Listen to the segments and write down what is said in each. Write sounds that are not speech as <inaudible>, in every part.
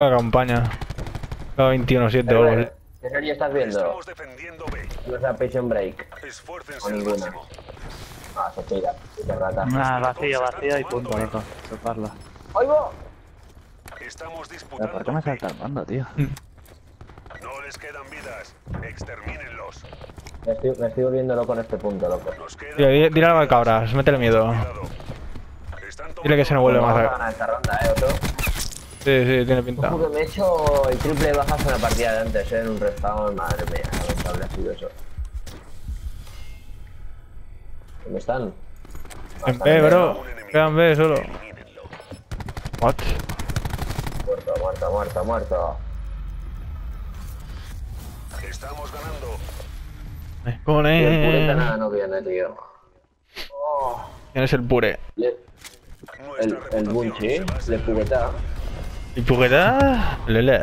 La campaña. La 21-7 o algo así. ¿Qué serie estás viendo? Estamos defendiendo B. No es Prison Break. Esfuércense O al ninguna. máximo. Ah, se tira. Rata. Nah, vacía, vacía y punto, loco. Chuparla. ¡Oigo! Estamos Pero ¿por disputando qué me salta el mando, tío? No les quedan vidas. Extermínenlos. Me estoy, me estoy volviendo loco en este punto, loco. Nos queda Tío, di- dile algo al cabras, métele miedo. cuidado. Están Dile que se no vuelve Vamos más a a ganar esta ronda, eh, Otto. Sí, sí, tiene pinta. Ojo que me he hecho el triple de bajas en la partida de antes, eh, en un respawn, madre mía, lamentable ha sido eso. ¿Dónde están? En B, bro. Quedan B solo. What? Muerto, muerto, muerto, muerto. Estamos ganando. ¿Cómo Y el pureta le... nada no viene, tío. Oh, ¿Quién es el pure? le- el, el Bunchi, se basa en pureta. ¿El pureta? Lele.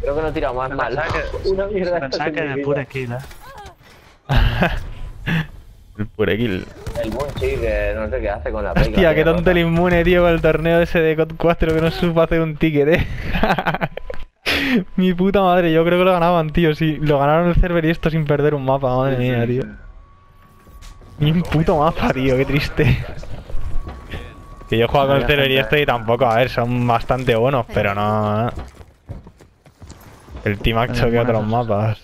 Creo que no he tirado más mal. <laughs> Una mierda. Pensaba que de pure kill, eh. <laughs> El pure kill. El Bunchi que no sé qué hace con la pega. Hostia, qué tonto el inmune, tío, con el torneo ese de COD 4 que no supo hacer un ticket, eh. <laughs> Mi puta madre, yo creo que lo ganaban, tío. Sí, lo ganaron el server y esto sin perder un mapa, madre mía, tío. Ni un puto mapa, tío, qué triste. Que yo juego con el server y esto y tampoco, a ver, son bastante buenos, pero no. eh. El team ha hecho que otros mapas.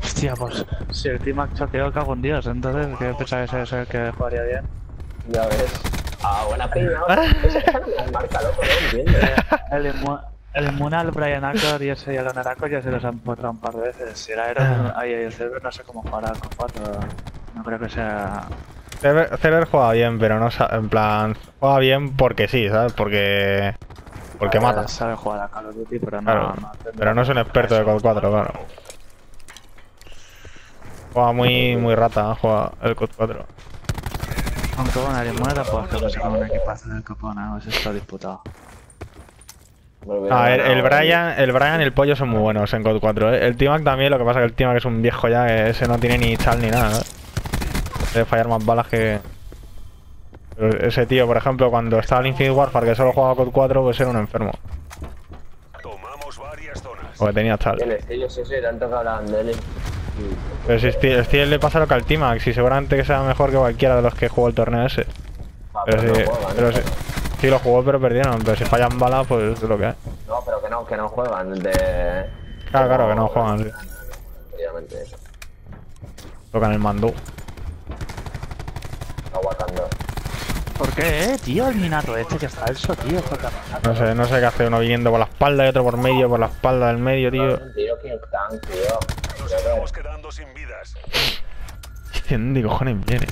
Hostia, pues si el Team Act choqueó, cago en Dios. Entonces, ¿qué pensaba que ese el que jugaría bien? Ya ves. Ah, buena pena. Esa esa no <laughs> me la marca, loco, no entiendo. El, el inmune al Brian Acor y ese y al Oneraco ya se los han potrado un par de veces. Si era Iron ahí el server, no sé cómo jugará con 4. No creo que sea. Cerber Cerber juega bien, pero no en plan. Juega bien porque sí, ¿sabes? Porque. Porque mata. Sabe jugar a Call of Duty, pero no. Claro, no pero no es un experto de COD 4, claro. Juega muy, muy rata, juega el COD 4. Aunque bueno, el inmune tampoco es que pase con un equipazo del copón, ¿eh? Eso está disputado. Volver A ver, ganar, el Brian, el Brian y el pollo son muy buenos en COD 4. ¿eh? El T-Mac también, lo que pasa que el T-Mac es un viejo ya, que ese no tiene ni chal ni nada. ¿eh? Debe fallar más balas que. Pero ese tío, por ejemplo, cuando estaba en Infinite Warfare, que solo jugaba COD 4, pues era un enfermo. Tomamos varias zonas. Porque tenía chal. El estilo es ese, tanto que hablan de él. Pero si Steel, Steel le pasa lo que al T-Max, y seguramente que sea mejor que cualquiera de los que jugó el torneo ese. Ah, Pero pero sí, no juegan, pero ¿no? sí, sí lo jugó, pero perdieron. Pero si fallan balas, pues es lo que es. No, pero que no, que no juegan. De... Claro, claro, que no juegan, sí. Obviamente eso. Tocan el mando. Aguacando. ¿Por qué, eh, tío? El minato este que es falso, tío. No sé, no sé qué hace uno viniendo por la espalda y otro por medio, por la espalda del medio, tío. Tiro King Tank, tío. Nos estamos quedando sin vidas. ¿Dónde cojones viene?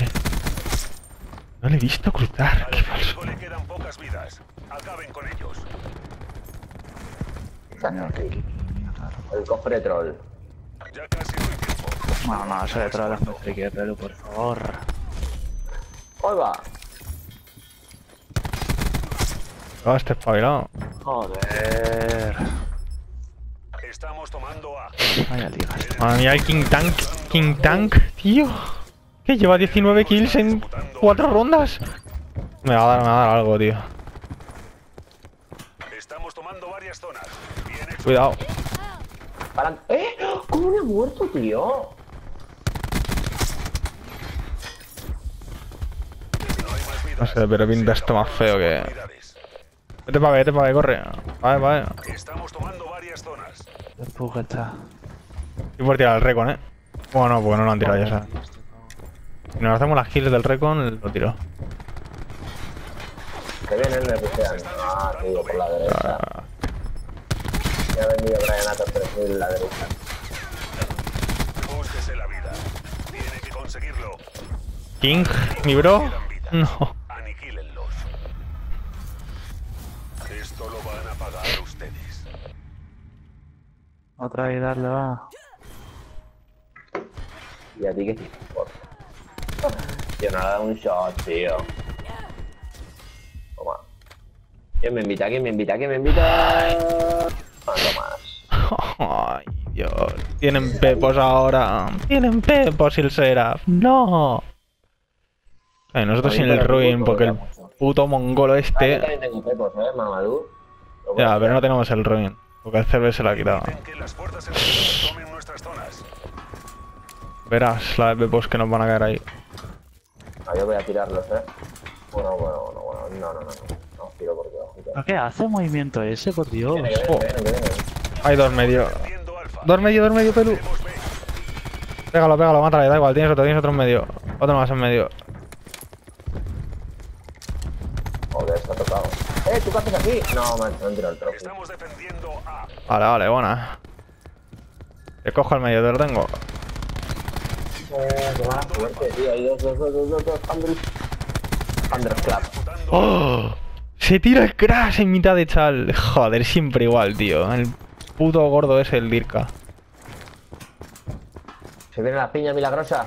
No le he visto cruzar. Al Qué falso. le quedan pocas vidas. Acaben con ellos. El cofre troll. Ya casi no hay tiempo. No, no, eso de troll es muy friki, eh, Pelu, por favor. ¡Oiga! Oh, este espabilado. Joder. Estamos tomando A. Vaya liga. Madre mía, el King Tank. King Tank, tío. ¿Qué? Lleva 19 kills en 4 rondas. Me va a dar, me va a dar algo, tío. Estamos tomando varias zonas. Cuidado. ¡Eh! ¿Cómo me ha muerto, tío? No hay más vidas. No sé, pero pinta esto más feo que. Vete pa' ver, vete pa' ver, corre. Vale, vale. Estamos tomando varias zonas. El pugeta. Y por tirar el recon, eh. Bueno, no, porque no lo han tirado ya, ¿sabes? Si nos hacemos las kills del recon, lo tiro. Que vienen, me pusean. Ah, tío, por la derecha. Ah, Ya ha vendido Brian a 3000 la derecha. Búsquese la vida. Tiene que conseguirlo. King, mi bro. No. Otra vez darle va. Y a ti que te importa. Tío, no le ha dado un shot, tío. Toma. ¿Quién me invita? ¿Quién me invita? ¿Quién me invita? Ando más. Ay, Dios. Tienen pepos ahora. Tienen pepos, el Seraph. No. Ay, nosotros sin el Ruin, porque el puto mongolo Ah, yo este. también tengo pepos, eh, Mamadou. Lo Ya, pero no tenemos el Robin. Porque el Cerber se lo ha quitado. Verás la de que nos van a caer ahí. Ah, yo voy a tirarlos, eh. Bueno, bueno, bueno, bueno. No, no, no. No, no tiro porque ojito. ¿Pero qué hace el movimiento ese, por Dios? Viene, que viene, que viene, que viene. Hay dos medio. Dos medio, dos medio, pelu. Pégalo, pégalo, mátale, da igual. Tienes otro, tienes otro en medio. Otro más en medio. Joder, está tocado. ¡Eh, tú qué haces aquí! No, man, me han tirado el trofeo. Estamos defendiendo A. Vale, vale, buena. Te cojo el medio, te lo tengo. Eh, qué mala suerte, tío. Hay dos, dos, dos, dos, dos, dos. Andrews. Andrews Club. Disputando ¡Oh! Se tira el crash en mitad de chal. Joder, siempre igual, tío. El puto gordo es el Dirka. Se viene la piña milagrosa.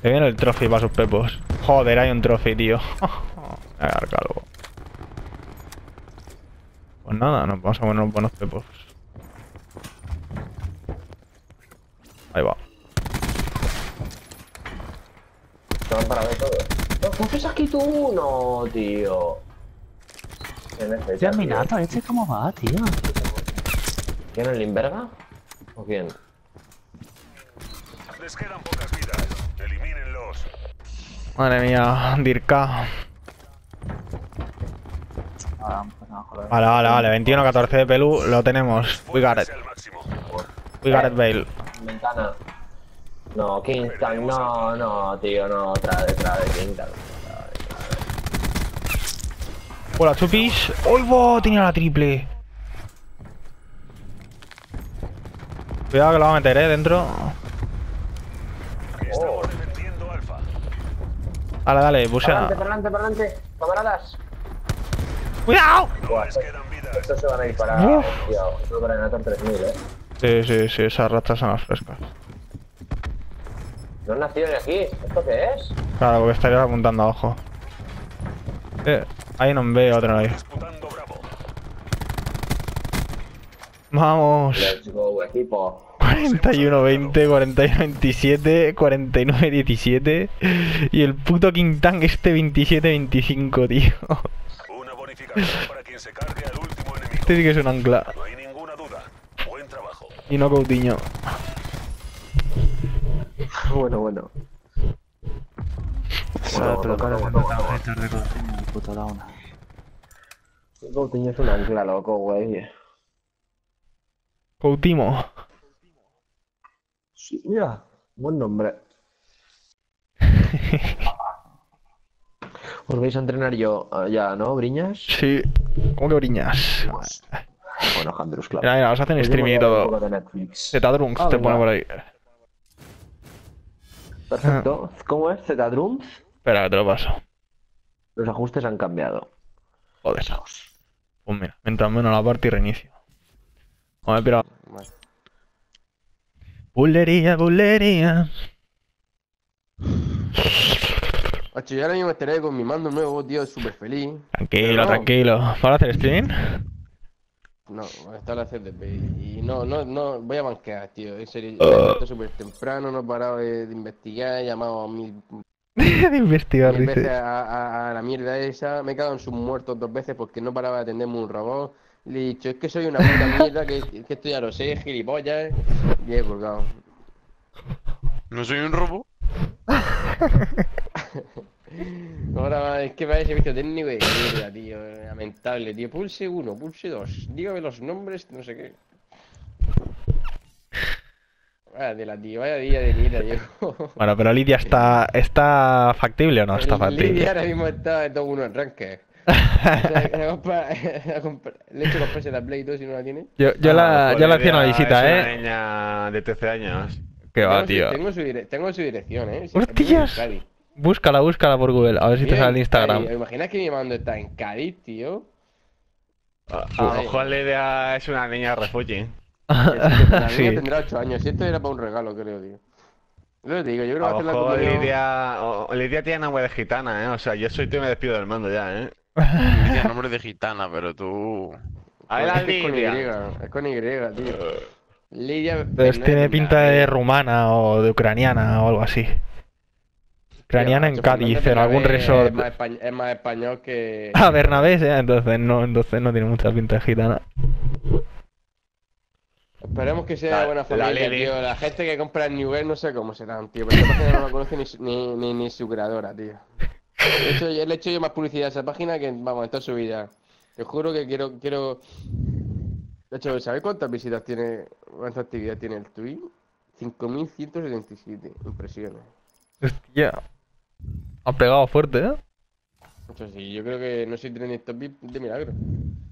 Se viene el trofeo para sus pepos. Joder, hay un trofeo, tío. <laughs> Calvo. Pues nada, nos vamos a poner unos buenos pepos. Ahí va. Se van para ver todo. ¡No, ¿qué haces aquí tú? No, tío. ¿Quién es ese, Hostia, tío? Minato, ¿este cómo va, tío? ¿Quién es Limberga? ¿O quién? Les quedan pocas vidas. Elimínenlos. Madre mía, Dirka. Ah, pues no, joder. Vale, vale, vale. 21-14 de Pelu, lo tenemos. We got it. We got it, Bale. Ventana. No, Kingston, no, no, tío, no, otra vez, otra vez, Kingston. Hola, chupis. ¡Uy, bo! Tenía la triple. Cuidado que lo va a meter, eh, dentro. Estamos defendiendo Alfa. Dale, dale, Para pusea. adelante, para adelante, para adelante, camaradas. ¡Cuidado! Estos- se van a ir para. Uf. Tío, esto para Nator 3000, eh. Sí, sí, sí, esas ratas son las frescas. ¿No nació ni aquí? ¿Esto qué es? Claro, porque estarías apuntando abajo. Eh, ahí no veo otro ahí. Vamos. Let's go, equipo. 41-20, 41-27, 49-17. Y el puto King Tang este 27-25, tío. Una bonificación para quien se cargue al último enemigo. Este sí que es un ancla. No hay ninguna duda. Buen trabajo. Y no Coutinho. Bueno, bueno. De Coutinho, Launa. Coutinho es un ancla loco, güey. Coutinho. Sí, mira, buen nombre. Os vais a entrenar yo ah, ya, ¿no, Briñas? Sí. ¿Cómo que briñas? Bueno, Handrus Club. Mira, mira, os hacen Pues streaming y todo. Zedrunks Ah, te venga. pone por ahí. Perfecto. ¿Cómo es? Z-Drums. Espera, que te lo paso. Los ajustes han cambiado. Joder. Pues mira, mientras menos la parte y reinicio. Vamos a ver, Vale. Bulería, bulería. Macho, yo ahora mismo estaré con mi mando nuevo, tío, súper feliz. Tranquilo, No. tranquilo. ¿Para hacer streaming? No, voy a estar a CDP. Y no, no, no, voy a banquear, tío. En serio, levantado súper temprano, no he parado de, de investigar, he llamado mil, <laughs> de investigar, mil veces dice. a, a- a la mierda esa. Me he cagado en sus muertos dos veces porque no paraba de atenderme un robot. Le he dicho, es que soy una puta mierda, que, que esto ya lo sé, gilipollas. Y he colgado. ¿No soy un robo? <laughs> Ahora es que vaya servicio técnico de mierda, tío. Lamentable, tío. Pulse uno, pulse dos. Dígame los nombres, no sé qué. Vaya de la tío, vaya día de mierda, tío. Bueno, pero Lidia está, está factible o no está Lidia factible. ahora mismo está de todo uno arranque. O sea, que la compra- <laughs> la compra- Le he hecho comprarse la Play 2 si no la tiene. Yo, yo la, yo le hacía una visita, Es una ¿eh? niña de 13 años. Que va, Tengo su- tío. Tengo su, dire- tengo su dirección, eh. Sí, ¡Hostias! en. Búscala, búscala por Google. A ver si te sale en el Instagram. Cádiz. ¿Imaginas que mi mando está en Cádiz, tío? A, a Ah, lo mejor la idea es una niña refugi. La <laughs> Sí. niña tendrá 8 años. Si esto era para un regalo, creo, tío. Yo te digo, yo creo que va A a hacer la comunión. Lidia, o- Lidia tiene nombre de gitana, ¿eh? O sea, yo soy tú y me despido del mando ya, ¿eh? <laughs> Tiene nombre de gitana, pero tú. Ahí la es con Y, Lidia. es con Y, tío. Lidia Entonces tiene pinta de rumana o de ucraniana o algo así. Ucraniana en Cádiz, en algún resort. Es más, espa- es más español que. <laughs> Ah, Bernabé, ¿eh? entonces no, entonces no tiene mucha pinta de gitana. Esperemos que sea La- buena la familia, Lili. tío. La gente que compra en Newell no sé cómo serán, tío. Pero esta página no la conoce ni, su- ni, ni, ni su creadora, tío. De hecho, le he hecho yo más publicidad a esa página que, vamos, en toda su vida. Te juro que quiero, quiero... De hecho, ¿sabéis cuántas visitas tiene, cuánta actividad tiene el tweet? 5.177 impresiones. Hostia. Ha pegado fuerte, ¿eh? Sí, yo creo que no soy trending topic de milagro.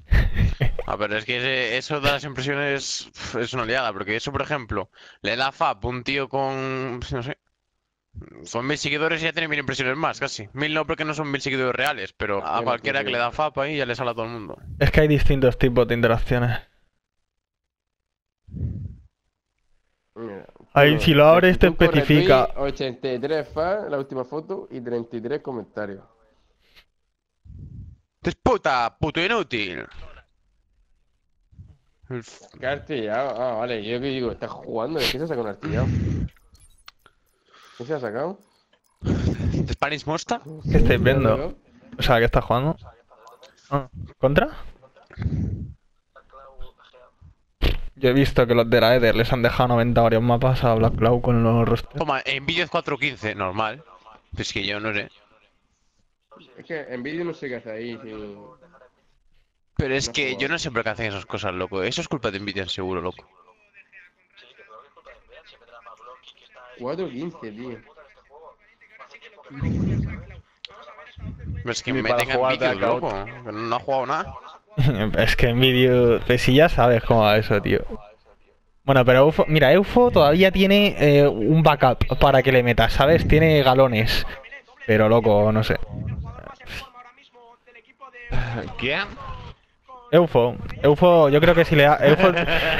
<laughs> A ver, es que ese- eso de las impresiones es una liada, porque eso, por ejemplo, le da FAP un tío con, pues, no sé, son mil seguidores y ya tiene mil impresiones más, casi. Mil no porque no son mil seguidores reales, pero a Bueno, cualquiera que le da FAP ahí ya le sale a todo el mundo. Es que hay distintos tipos de interacciones. Mira, Ahí, si lo abres, te 25 especifica. retweets, 83 fans, la última foto y 33 comentarios. ¡Disputa, puto inútil! ¿Qué artillado? Ah, vale, yo que digo, estás jugando, ¿de qué se ha sacado un artillado? ¿Qué se ha sacado? ¿De Spanish Mosta? ¿Qué estáis viendo? O sea, ¿qué estás jugando? Ah, ¿Contra? Yo he visto que los de la Ether les han dejado 90 varios mapas a Black Cloud con los rostros. Toma, en vídeos 4.15, normal. Es que yo no sé. Es que en vídeo no sé qué hace ahí. Si... Pero es No que juego. yo no sé por qué hacen esas cosas, loco. Eso es culpa de Nvidia, seguro, loco. 4.15, tío. Pero es que me para tengan jugar vídeos, Blackout. loco. No ha jugado nada. <laughs> es que en vídeo. Pues si ya sabes cómo va eso, tío. Bueno, pero Eufo, mira, Eufo todavía tiene eh, un backup para que le metas, ¿sabes? Tiene galones. Pero loco, no sé. ¿Quién? Eufo, Eufo, yo creo que si le das. Eufo,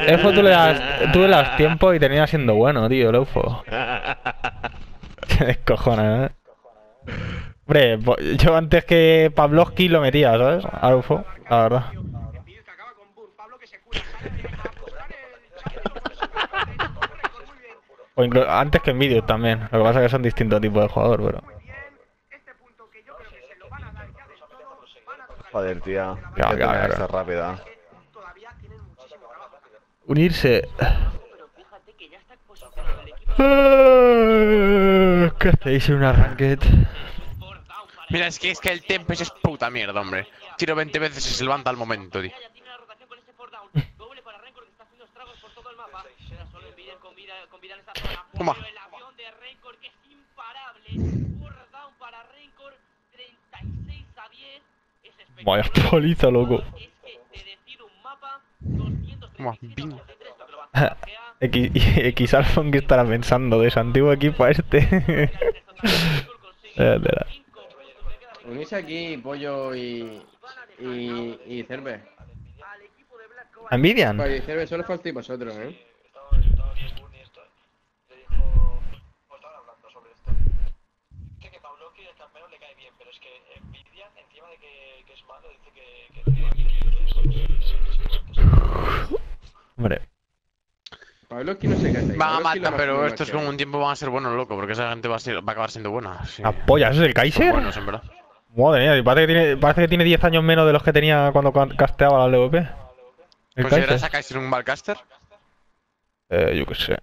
Eufo tú, le das, tú le das tiempo y termina siendo bueno, tío, el Eufo. <laughs> <laughs> Se descojona, ¿eh? Hombre, yo antes que Pavlovsky lo metía, ¿sabes? A Eufo, la verdad. O inclu- antes que en vídeos también. Lo que pasa es que son distintos tipos de jugador, pero. Joder, tenía ya. que ser rápida. Unirse. <laughs> ¿Qué hacéis en una ranked? Mira, es que es que el Tempest es puta mierda, hombre. Tiro 20 veces y se levanta al momento, tío. Toma. Vaya poliza, loco. Toma. <laughs> X, <laughs> X Alfon que estará pensando de su antiguo equipo a este. <laughs> Unís aquí, pollo y. y. y cerve. ¿Envidian? Pollo y cerve, solo faltáis vosotros, eh. Hombre. Pablo que no sé qué hace. Van a matar, pero estos con un tiempo van a ser buenos, loco, porque esa gente va a, ser- va a acabar siendo buena. Sí. ¿La polla? ¿Eso es el Son Kaiser? buenos, en verdad. Madre mía, parece que, tiene, parece que tiene 10 años menos de los que tenía cuando ca- casteaba la LVP. ¿Consideras a Kaiser un Valcaster? Eh, yo qué sé.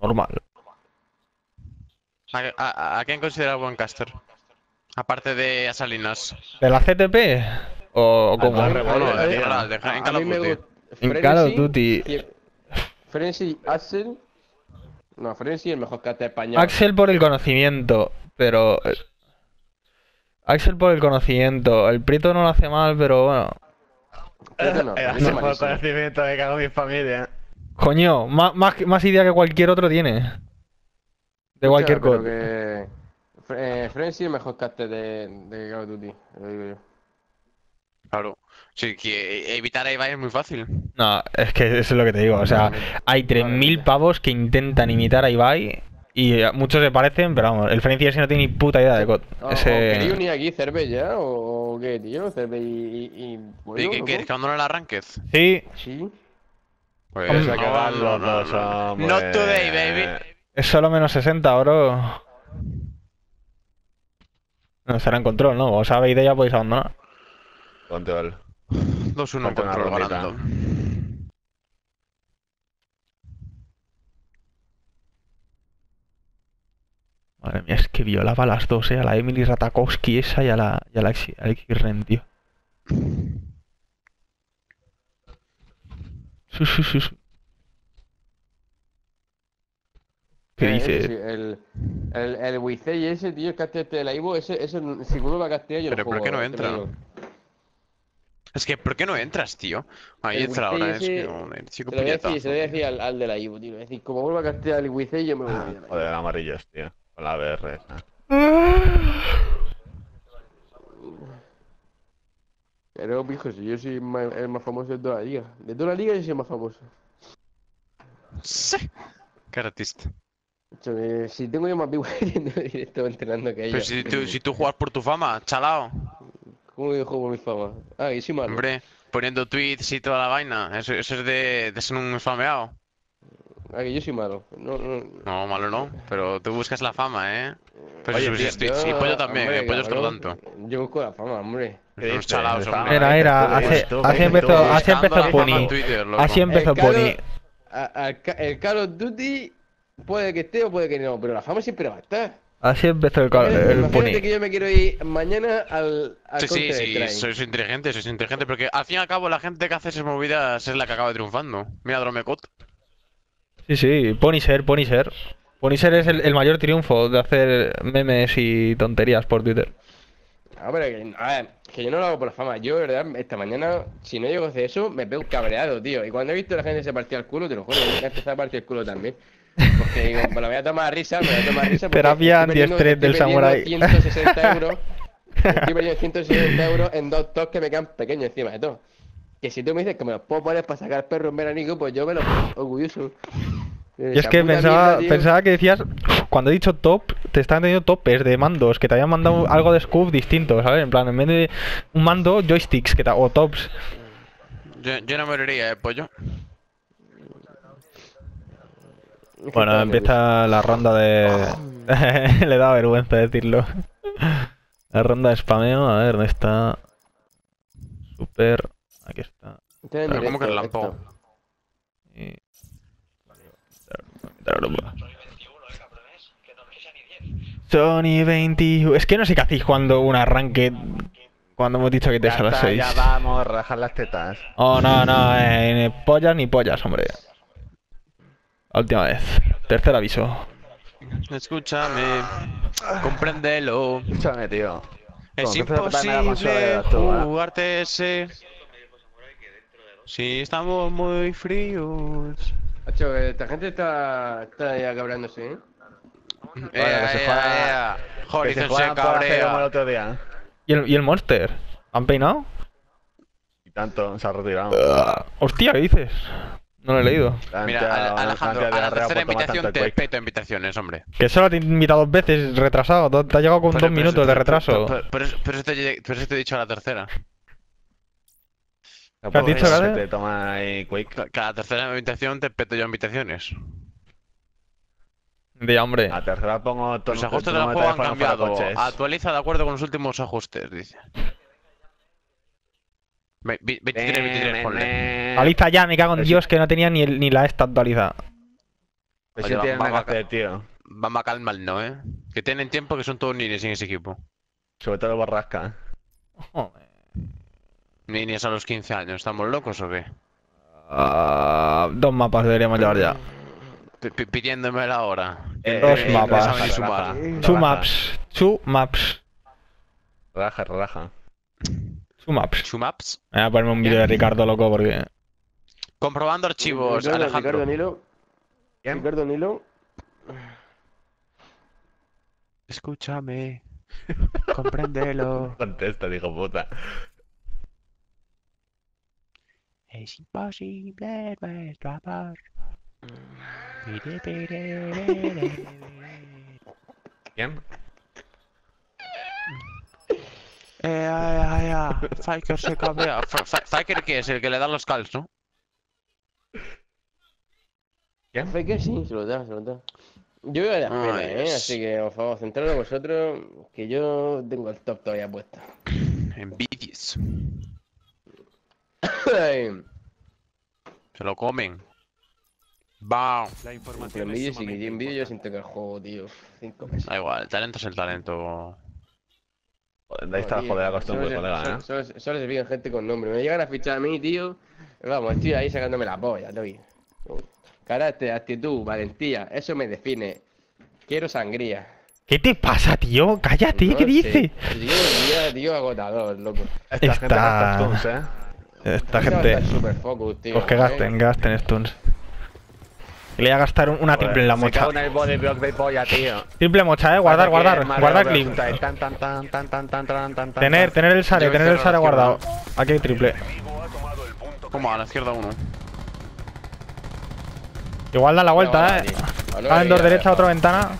Normal. ¿A, a, a quién consideras buen caster? Aparte de a Salinas. ¿De la CTP? ¿O, o cómo? Al A- en Call of Duty. gusta. En Call of Frenzy, Duty. cien- Frenzy, Axel. No, Frenzy el mejor caster español. Axel por el conocimiento, pero... eh, Axel por el conocimiento. El Prieto no lo hace mal, pero bueno. No, me por malísimo. conocimiento, me cago en mi familia. Coño, más, más, más idea que cualquier otro tiene. De cualquier cosa. que eh, Frenzy el mejor caster de, de Call of Duty. lo digo yo. Claro. Sí, que evitar a Ibai es muy fácil. No, es que eso es lo que te digo. O sea, hay 3.000 pavos que intentan imitar a Ibai y eh, muchos se parecen, pero vamos, el Frenzy ese no tiene ni puta idea de COD. Ese... ¿Queréis unir aquí Cerve ya? ¿O, qué, tío? Cerve y. y, y- bueno, ¿Y qué? ¿Que abandone la Ranked? Sí, Sí. Pues no, quedan no, los no, dos, no. hombre. Not today, baby. es solo menos 60, bro. No será en control, ¿no? O sabéis de ya podéis abandonar. Control. 2-1 Falta una control rondita. ganando. Madre mía, es que violaba a las dos, ¿eh? A la Emily Ratakowski esa y a la, y a la Alexi- Alexis Ren, tío. Sí, sí, sí. ¿Qué Eh, dices? sí, el, el, el Wizey ese, tío, el caster este de la Ivo, ese, ese, si vuelve a castear yo Pero lo ¿por qué no eh, entra? Es que, ¿por qué no entras, tío? Ahí El entra ahora, es que chico Se lo voy a decir, puñetazo, se lo voy a tío. decir al, al de la Ivo, tío. Es decir, como vuelva a castear el Wizey, yo me voy a ir. Joder, amarillos, tío. Con la BR esa. Pero, pijo, si yo soy ma- el más famoso de toda la liga. De toda la liga yo soy el más famoso. Sí. Qué artista. Eh, si tengo yo más viewers <laughs> en directo entrenando que Pero ellos. si tú, si tú juegas por tu fama, chalao. ¿Cómo que juego por mi fama? Ah, yo soy malo. Hombre, poniendo tweets y toda la vaina. Eso, eso es de, de ser un spameado. Ah, que yo soy malo. No, no. No, malo no. Pero tú buscas la fama, ¿eh? Pero Oye, si tío, Yo, pollo también, hombre, eh. Pollo cabrón, tanto. Yo busco la fama, hombre. ¿Qué Unos chalaos, Estaba- hombre. Era, era, hace- así tú, empezó- así empezó Pony. en Twitter, loco. Así empezó El Pony. el Call of Duty puede que esté o puede que no, pero la fama siempre va a estar. Así empezó el, Imagínate- el Imagínate Pony. que yo me quiero ir mañana al, al Sí, sí, sí, sois inteligente, sois inteligente, porque al fin y al cabo la gente que hace esas movidas es la que acaba triunfando. Mira Dromecot. Sí, sí, Punisher, Punisher. Punisher es el, el mayor triunfo de hacer memes y tonterías por Twitter. Ah, pero que, a ver, que yo no lo hago por la fama. Yo, de verdad, esta mañana, si no llego a hacer eso, me pego cabreado, tío. Y cuando he visto a la gente se partía el culo, te lo juro, me he empezado a partir el culo también. Porque digo, me lo voy a tomar a risa, me voy a tomar a risa. Terapia antiestrés del samurái. 160 <laughs> euros. Estoy perdiendo 160 euros en dos tops que me quedan pequeños encima de todo. Que si tú me dices que me los puedo poner para sacar perros en veranico, pues yo me los pongo orgulloso. Y es que pensaba, pensaba que decías, cuando he dicho top, te estaban teniendo topes de mandos, que te habían mandado algo de scoop distinto, ¿sabes? En plan, en vez de un mando, joysticks que te- o tops. Yo, yo no moriría, eh, pollo. Bueno, empieza la ronda de... <laughs> <laughs> Le da vergüenza decirlo. La ronda de spameo, a ver, ¿dónde está? Super... Aquí está. Pero ¿cómo que relámpago? Y- Sony 21. Es que no sé qué hacéis cuando un arranque. Cuando hemos dicho que te Ya a las está, 6. ya vamos, rajar las tetas. Oh, no, no, eh, ni pollas ni pollas, hombre. La última vez. Tercer aviso. Escúchame, compréndelo. Escúchame, tío. Es ¿Cómo que te vas a dar la basura de imposible jugarte ese. Si estamos muy fríos. Macho, esta gente está, está ya cabrándose, ¿eh? Eh, que se eh, juega- eh, Que Horizon se se como el cabrea. otro día. ¿Y el, y el Monster? ¿Han peinado? Y tanto, se ha retirado. Ah, Hostia, ¿qué dices? No lo he leído. Mira, Alejandro, a de la tercera invitación te peto invitaciones, hombre. Que solo te he invitado dos veces retrasado. Te ha llegado con dos minutos de retraso. Pero eso te he dicho a la tercera. ¿Qué has dicho, Se Gade? te toma ahí Quake. Que que a la tercera invitación te peto yo invitaciones. De hombre. A tercera pongo todo Los ajustes del juego han cambiado. Actualiza de acuerdo con los últimos ajustes, dice. Ve- vi- 23, 23, ponle. Actualiza ya, me cago en Dios que no tenía ni, la esta actualizada. Pues nada va- que hacer, tío. Vamos a calmar, ¿no, eh? Que tienen tiempo que son todos ninis en ese equipo. Sobre todo el borrasca. Joder. Ninis a los 15 años. ¿Estamos locos o qué? Ah, dos mapas deberíamos llevar ya. P- Pidiéndome la hora. Eh, Dos eh, mapas. relaja, relaja, Two maps. Two maps. Relaja, relaja. Two maps. Two maps. Voy a ponerme un vídeo de Ricardo loco porque. Comprobando archivos, Ricardo, Alejandro. Ricardo Nilo. ¿Quién? Ricardo Nilo. Escúchame. Compréndelo. <laughs> Contesta, dijo puta. Es imposible nuestro amor. ¿Quién? Eh, ay, ay, ay. Fiker se Fa- <laughs> Fiker, ¿qué es? El que le da los calls, ¿no? Faker sí, se lo da, se lo da. Yo voy a las Ay, penas, ¿eh? Así que, por favor, centraros vosotros, que yo tengo el top todavía puesto. Envidies. Se lo comen. Bao. Entre envidio sí que yo envidio yo sin tocar el juego, tío. Cinco meses. Da igual, el talento es el talento. Joder, de ahí está la jodida solo costumbre, se- colega, solo- ¿eh? Solo, se- solo se fijan gente con nombre. Me llegan a fichar a mí, tío. Vamos, estoy ahí sacándome la polla, tío. Carácter, actitud, valentía, eso me define. Quiero sangría. ¿Qué te pasa, tío? Cállate, No ¿qué dices? Tío, agotador, loco. Esta gente Está- stuns, ¿eh? Esta gente. Focus, pues que gasten, gasten stuns. Y le voy a gastar una triple en la mocha. Tío. Triple mocha, eh. Guardar, guardar. Guardar clip. Tener, tener el sare, tener el sare guardado. Aquí hay triple. Como a la izquierda uno. Igual da la vuelta, eh. Caben dos derecha, otra ventana.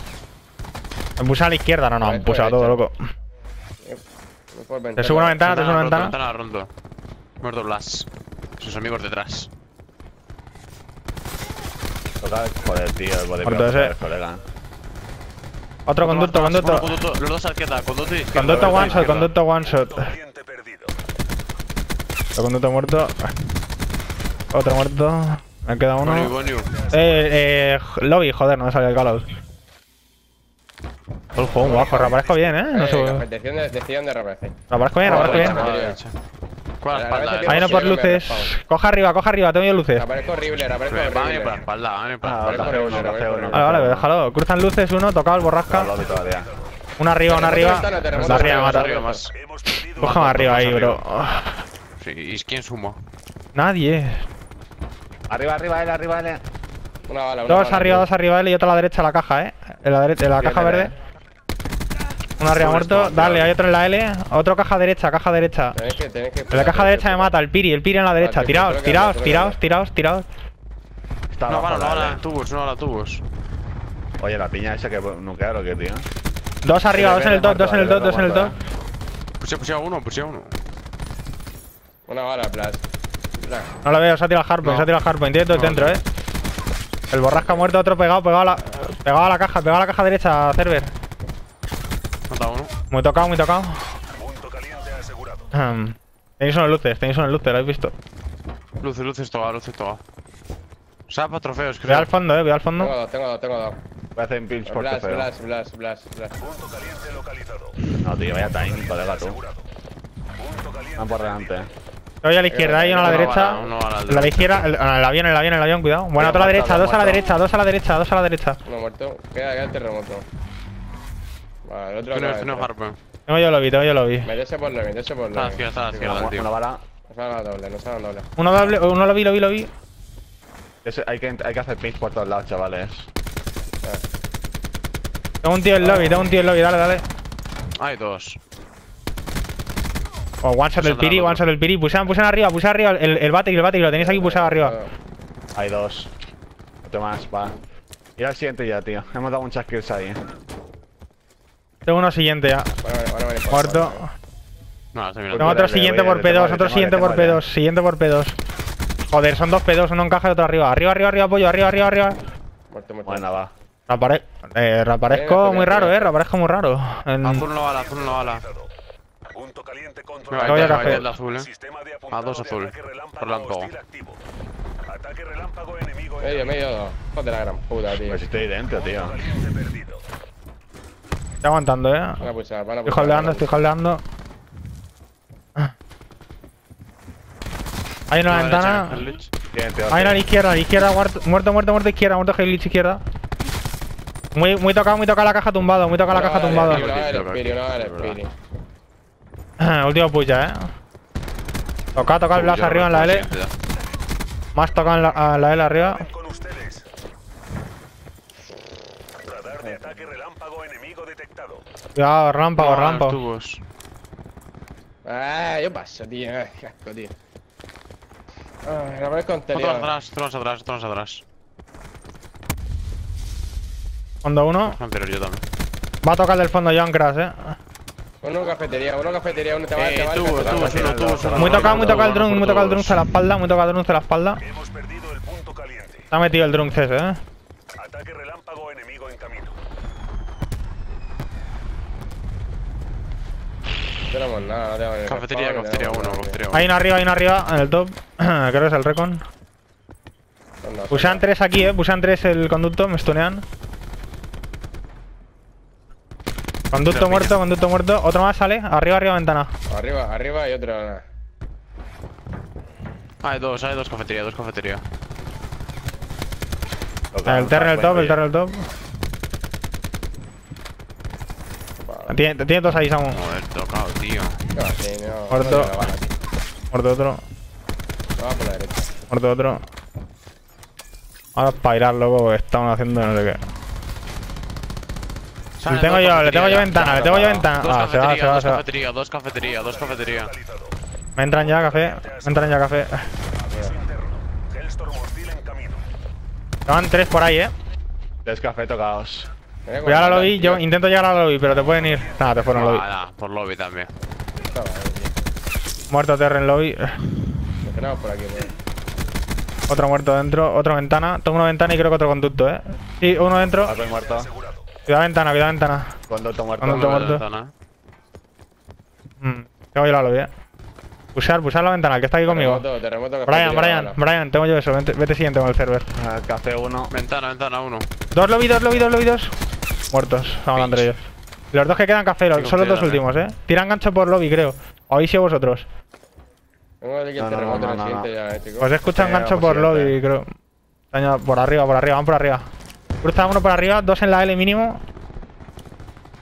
Empuja a la izquierda, no, no, empuja todo, loco. Te subo una ventana, te subo una ah, ventana. Muerto Blas. Sus amigos detrás. Joder, tío, el body Muerto block, ese. joder, colega. Otro conducto, Bueno, conducto. conducto, Los dos a la izquierda, conducto y izquierda. Conducto one shot, conducto one shot. conducto muerto. Otro muerto. Me queda uno. Eh, eh, lobby, joder, no me salió el Gallows. El juego muy bajo, reaparezco bien, eh. No Eh, sé. decían de reaparecer. Reaparezco bien, reaparezco bien aparezco a por luces. Coja arriba, coja arriba, tengo luces. Aparezco horrible, aparezco horrible. Vale, la espalda, ah, vale, déjalo. Cruzan luces uno, tocado el borrasca. Una arriba, una arriba. Una arriba, mata. Coja más arriba ahí, bro. ¿Y quién sumo? Nadie. Arriba, arriba, él, arriba, él. Una bala, una dos arriba, dos arriba, él y otra a la derecha, la caja, eh. La, derecha, la caja verde. Uno arriba muerto. Dale, hay otro en la L. Otro caja derecha, caja derecha. Tenéis que, tenéis que En la caja derecha me mata, el Piri, el Piri en la derecha. Vale, Tiraos, tiraos, tiraos, no. tiraos, tiraos. Está No, bala, no, la tubos, no, bala, tubos. Oye, la piña esa que nuquea o qué, tío. Dos arriba, dos en el top, dos en el top, dos en el top. Pusea, pusea uno, pusea uno. Una bala, Blas. No lo veo, se ha tirado el hardpoint, No. se ha tirado el hardpoint. Tiene todo No, dentro, no. eh. El borrasca muerto, otro pegado, pegado a la, pegado a la caja, pegado a la caja derecha, server. Muy tocado, muy tocado. punto caliente asegurado. Ahem. Tenéis unas luces, tenéis unas luces, lo habéis visto. Luces, luces, toda, luces, toda. Sapa trofeos, Voy creo. al fondo, eh, voy al Tengo fondo. dos, tengo dos, tengo dos. Voy a hacer un pinch por Blas, trofeo. Blas, Blas, Blas, Blas. Punto caliente localizado. No, tío, vaya timing, colega, tú. Asegurado. Punto caliente. Van por delante. Voy a la izquierda, hay uno a la derecha. La de izquierda, el, el avión, el avión, el avión, cuidado. Bueno, otro a la derecha, dos a la derecha, dos a la derecha, dos a la derecha. Uno muerto. Queda, queda el terremoto. Vale, el otro Uno, uno. Harpen. Tengo yo lo vi, tengo yo lo vi. Meterse por lobby, meterse por Está a la lobby. izquierda, está a la izquierda, tío. una bala. Nos han dado doble, nos han dado doble. Uno, doble, uno lo vi, lo vi, lo vi. Ese- hay, que, hay que hacer pinch por todos lados, chavales. Tengo un tío en lobby, tengo un tío en lobby, dale, dale. Hay dos. O one shot del piri, one shot del piri. Pusean, pusean arriba, pusean arriba el, el bate y el bate y lo tenéis aquí pusado arriba. Hay dos. Otro más, va. Ir al siguiente ya, tío. Hemos dado muchas kills ahí, eh. Tengo uno siguiente ya. Bueno, bueno, bueno, bueno, Muerto. No, está bien. Tengo otro le- siguiente por te P2, muere, otro te siguiente por te muere. P2, siguiente por P2. Joder, son dos P2, uno en caja y otro arriba. Arriba, arriba, arriba, pollo, arriba, arriba, arriba. Muerto, muerto. Bueno, va. Reapare- eh, reaparezco muy raro, eh, reaparezco muy raro. En- Azul no bala, azul no bala. Punto caliente Me va controlado. a Voy a quitar, me va a café. quitar el azul, eh. A dos azul. relámpago. Ataque relámpago enemigo en Medio, medio. Joder, la gran puta, tío. Pues estoy dentro, tío. Estoy aguantando, eh. Van a pulsar, van a Estoy holdeando, estoy holdeando. Hay una ventana. Hay una a la izquierda, a la izquierda, muerto, muerto, muerto, muerto, izquierda, muerto, Heillich, izquierda. Muy, muy tocado, muy tocado la caja tumbado, muy tocado la caja tumbado. Último push ya, eh. Toca, toca el blast arriba en la L. Más toca en la L arriba. Con ustedes. Radar de ataque relámpago enemigo detectado. Cuidado, relámpago, relámpago. tubos. Ah, yo paso, tío. <laughs> Qué asco, tío. Ah, la pones con Otro atrás, otro más atrás, otro más atrás. Fondo uno. Anterior yo también. Va a tocar del fondo John Crash, eh. Uno cafetería, uno cafetería, uno te va, Eh, te va tubos, te va- tubos, uno, tubos, uno. Muy tocado, muy Tubo, tocado el por muy tocado el drone tubos. hacia la espalda, muy tocado el drone hacia la espalda. Hemos perdido el punto caliente. Ha metido el drone ese, eh. Ataque relámpago enemigo en camino. No tenemos nada, no tenemos Cafetería, respawn, cafetería ni 1, tenemos cafetería 1. Hay uno arriba, hay uno arriba, en el top. <clears throat> Creo que es el recon. Pusean tres aquí, eh. Pusean tres el conducto, me stunean. Conducto muerto, conducto muerto. Otro más sale. Arriba, arriba, ventana. Arriba, arriba y otro. nada. Hay dos, hay dos cafeterías, dos cafeterías. El terreno el top, el terreno el top. Tiene, tiene dos ahí, Samu. Joder, tocado, tío. No, sí, no. Muerto. no. Muerto otro. No, va por la derecha. Muerto otro. Ahora es para irar, loco, porque estamos haciendo no sé qué. Le tengo yo, le tengo yo ventana, le tengo yo ventana. Ah, se va, se va, dos se va. dos cafeterías, dos cafeterías. Localizado. Me entran ya café, me entran ya café. Van tres por ahí, eh. Tres café tocados. Cuidado a la lobby, yo intento llegar a la lobby, pero te pueden ir. Nada, te fueron lobby. Nada, por lobby también. Muerto Terra en lobby. Por aquí. Otro muerto dentro, otra ventana. Tengo una ventana y creo que otro conducto, eh. Sí, uno dentro. Café muerto. Cuidado ventana, cuidado ventana. Conducto muerto. Conducto muerto. ventana. Mm, tengo yo la lobby, eh. Pusear, pusear la ventana, el que está aquí conmigo. Terremoto, terremoto, Brian, cafetería, Brian, bala. Brian, tengo yo eso. Vete, vete siguiente con el server. Ah, Café uno. Ventana, ventana, uno. Dos lobby, dos lobby, dos lobby, dos. Muertos, vamos entre ellos. Los dos que quedan café, los- Sí, son los dos últimos, eh. Tiran gancho por lobby, creo. O habéis sido vosotros. No, no, no, no, no. ya, eh. Os un Sí, gancho por lobby, creo. Daño Por arriba, por arriba, van por arriba. Cruza uno por arriba, dos en la L mínimo.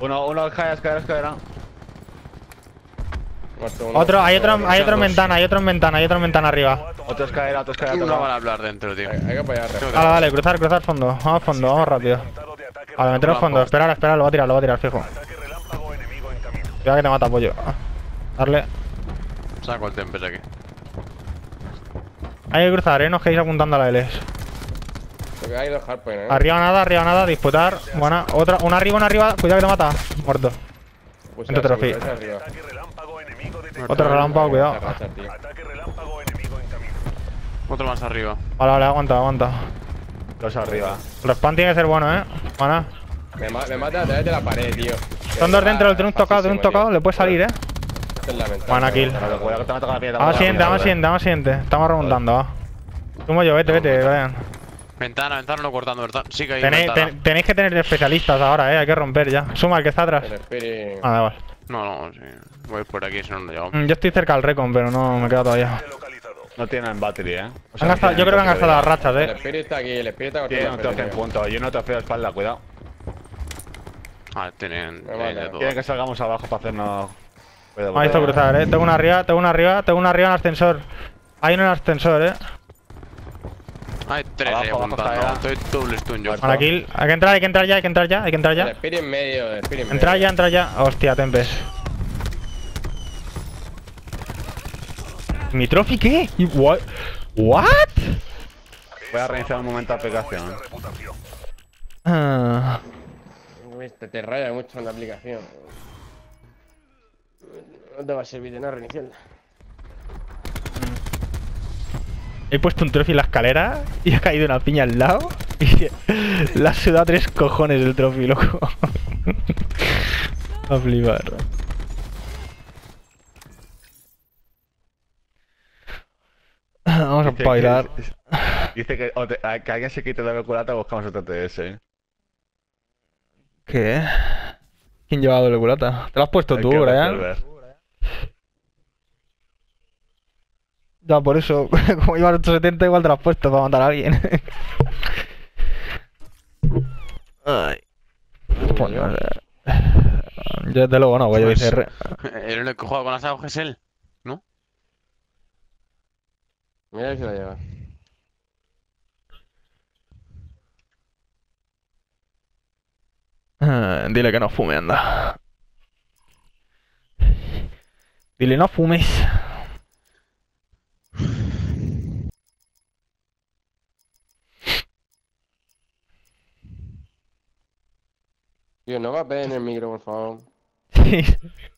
Uno, uno, escalera, escalera, escalera. Muerto uno. Otro, hay otro, hay otro en ventana, hay otro en ventana, hay otro en ventana arriba. Otro escalera, otro escalera Uno van a hablar dentro, tío. Hay, hay que apoyar. Vale, vale, cruzar, cruzar fondo. Vamos fondo, vamos rápido. Contado de ataque Vale, meteros fondo, esperar, esperar, lo va a tirar, lo va a tirar, fijo. Ataque relámpago enemigo en camino. Cuidado que te mata, pollo. Darle. Saco el tempest aquí. Hay que cruzar, eh, no os quedéis apuntando a la L. Porque hay dos eh. Arriba nada, arriba nada, disputar. Buena, otra, una arriba, una arriba, cuidado que te mata. Muerto. Enemigo detectado. Otro relámpago, cuidado. Esa racha, tío. Ataque relámpago enemigo en camino. Otro más arriba. Vale, vale, aguanta, aguanta. Dos arriba. Respawn tiene que ser bueno, eh. Buena. Me, ma- me mata a través de la pared, tío. Son dos dentro del tren tocado, tren tocado, le puede salir, eh. Buena kill. Vamos siguiente, vamos siguiente, vamos siguiente. Estamos remontando, va. Sumo yo, vete, vete, Brian. Ventana, ventana, no cortando, ¿verdad? Sí que hay Tenéis, ventana. ten- tenéis que tener especialistas ahora, eh. Hay que romper ya. Suma el que está atrás. Ah, da igual. No, no, sí. Voy por aquí si no lo llevo. Mm, Yo estoy cerca del recon, pero no me queda todavía. No tienen battery, eh. O Han no gastado- yo creo que han gastado las rachas, El eh. Spirit está aquí, el Spirit está Tienen un cortando trozo en tío. punto y uno trofeo de espalda, cuidado. Ah, tienen. Quieren que salgamos abajo para hacernos. Cuidado, Me ha visto cuidado. cruzar, eh. Tengo una arriba, tengo una arriba, tengo una arriba en ascensor. Hay uno en ascensor, eh. Hay tres ahí Abajo, abajo, apuntando. escalera. Estoy doble stun yo. Mala kill. Hay que entrar, hay que entrar ya, hay que entrar ya, hay que entrar El ya. Spirit en medio, el Spirit en medio. Entrar ya, entrar ya. Hostia, Tempest. ¿Mi trophy qué? ¿Y what? ¿What? Voy a reiniciar un momento la aplicación. Ah, Uy, Te, raya mucho en la aplicación. No te va a servir de nada reiniciarla. he puesto un trophy en la escalera y ha caído una piña al lado y <laughs> le ha sudado tres cojones el trophy, loco. <laughs> a flipar. <laughs> Vamos a bailar. que- Dice que, o te- a- que alguien se quite la calculata buscamos otro TS. eh. ¿Qué? ¿Quién lleva doble culata? ¿Te lo has puesto Hay tú, Brian? resolver. Ya, por eso, <laughs> como iba a 870, igual te lo has puesto para matar a alguien. <laughs> Ay. Coño, eh. Yo desde luego no, voy a Pues- ICR. El único que juega con las agujas es él. Mira ver si la lleva. Ah, Dile que no fume, anda. Dile no fumes. Tío, no va a pedir en el micro, por favor. Sí. <laughs>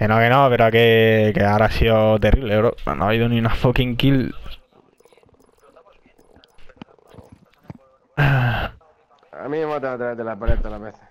Que no, que no, pero que, que ahora ha sido terrible, bro. No ha habido ni una fucking kill. A mí me matan a través de la pared todas las veces.